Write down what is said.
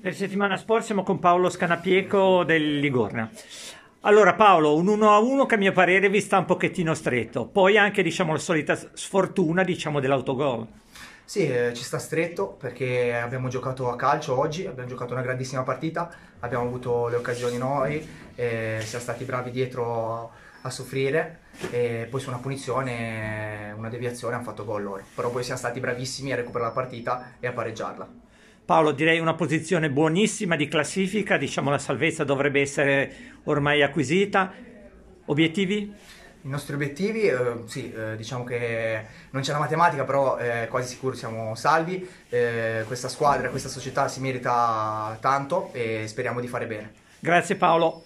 Per settimana sport siamo con Paolo Scanapieco del Ligorna. Allora Paolo, un 1 a 1 che a mio parere vi sta un pochettino stretto, poi anche diciamo la solita sfortuna diciamo dell'autogol. Sì, eh, ci sta stretto perché abbiamo giocato a calcio oggi, abbiamo giocato una grandissima partita, abbiamo avuto le occasioni noi, e siamo stati bravi dietro a soffrire e poi su una punizione, una deviazione hanno fatto gol loro, però poi siamo stati bravissimi a recuperare la partita e a pareggiarla. Paolo, direi una posizione buonissima di classifica, diciamo la salvezza dovrebbe essere ormai acquisita. Obiettivi? I nostri obiettivi, eh, sì, eh, diciamo che non c'è la matematica, però eh, quasi sicuro siamo salvi. Eh, questa squadra, questa società si merita tanto e speriamo di fare bene. Grazie Paolo.